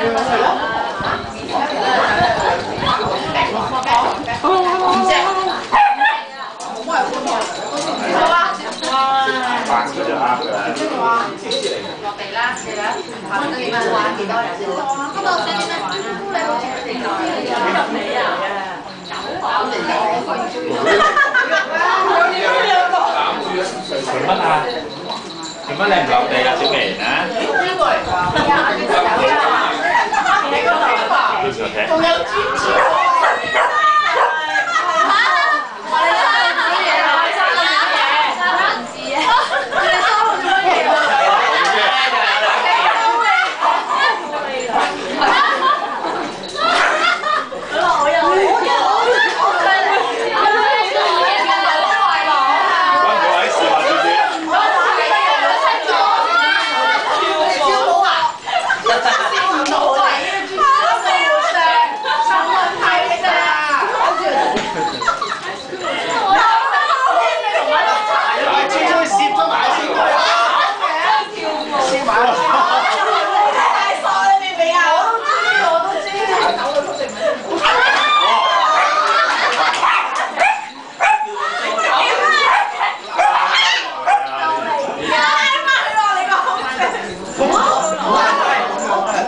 做乜啊？做乜你唔落地啊，小薇啊？Hello. not?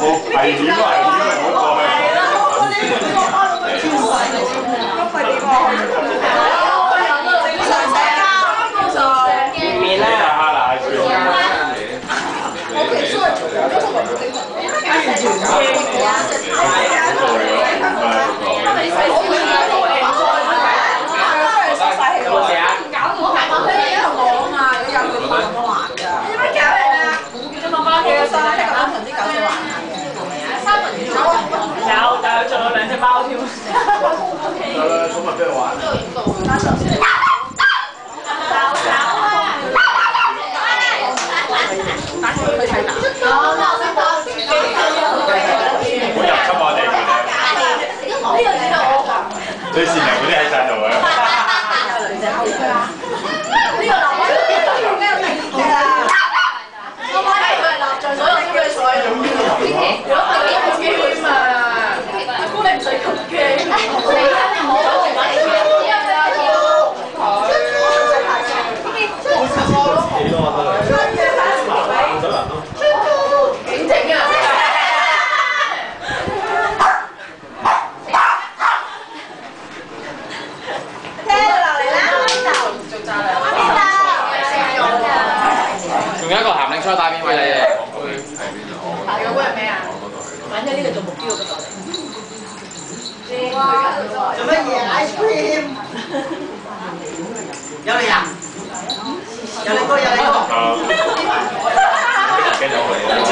我危險啊！危險啊！唔好過去。你 係仲有兩隻貓添。唔好入侵我哋最善良嗰啲喺有一個鹹檸菜帶邊位你哋？做乜嘢？ice cream。有？你啊！有？你哥，有？你哥。